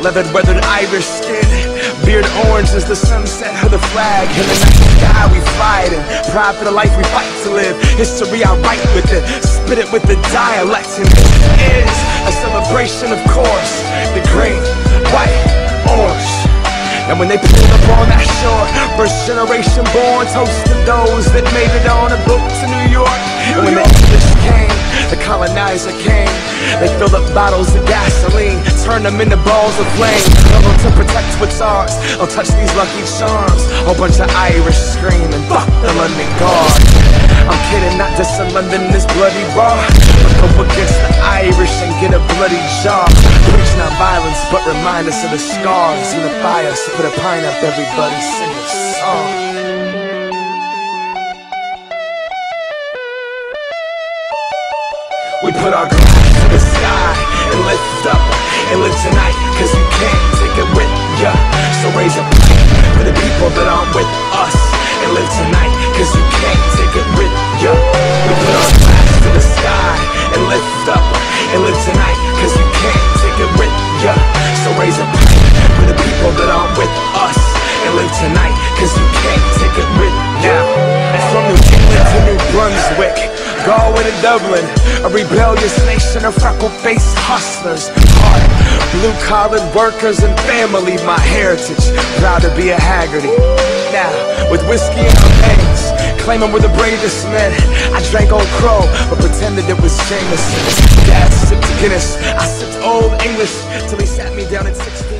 Leathered, weathered Irish skin. Beard orange as the sunset of the flag. In the night sky we fly it in Pride for the life we fight to live. History I write with it. Spit it with the dialect. And this is a celebration of course and when they pulled up on that shore First generation born Toast to those that made it on a boat to New York. And when the English came The colonizer came They filled up bottles of gasoline Turned them into balls of flame. Level to protect what's ours. I'll touch these lucky charms. A bunch of Irish screaming Fuck the London Guard. I'm kidding, not just in London is bloody raw But go against the Irish and get a bloody jaw remind us of the scars Unify us, put a pine up, everybody sing a song. We put our glass to the sky and lift up and live tonight Cause you can't take it with ya. So raise a for the people that aren't with tonight cause you can't take it with ya From New England to New Brunswick Galway to Dublin, a rebellious nation of freckle-faced hustlers. Hard, blue-collared workers and family, my heritage. Proud to be a Haggerty. Now, with whiskey in our veins, claiming we're the bravest men. I drank Old Crow, but pretended it was Jameson. Dad sipped Guinness, I sipped Old English, till he sat me down at 16.